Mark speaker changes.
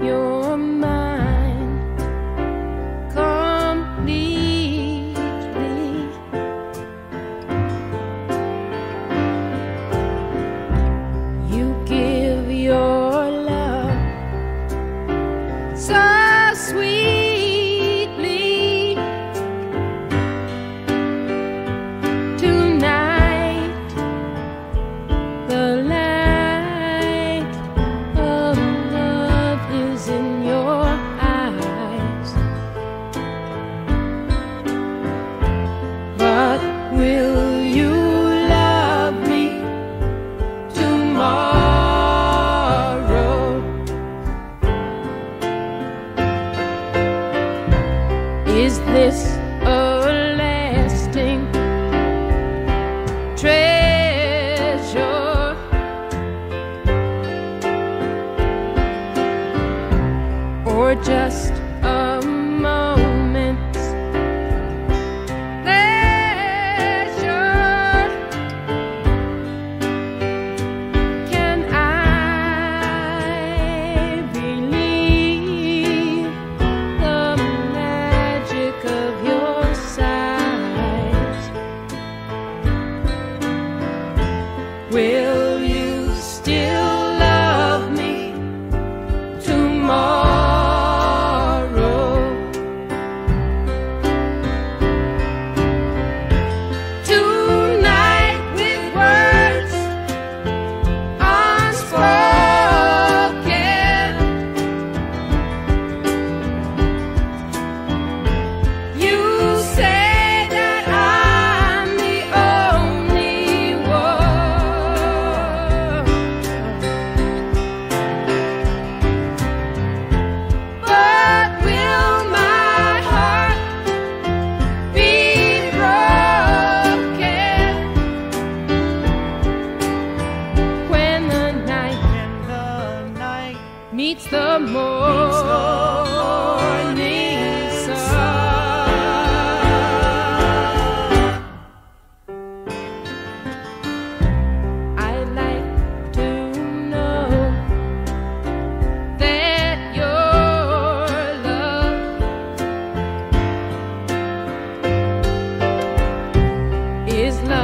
Speaker 1: You're mine completely. You give your love so sweet. Is this a lasting treasure? Or just will meets the morning sun. I'd like to know
Speaker 2: that your
Speaker 1: love is love.